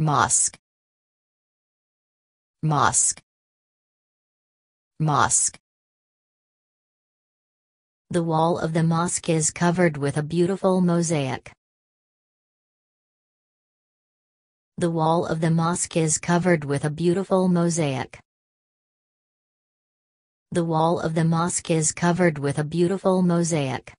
Mosque. Mosque. Mosque. The wall of the mosque is covered with a beautiful mosaic. The wall of the mosque is covered with a beautiful mosaic. The wall of the mosque is covered with a beautiful mosaic.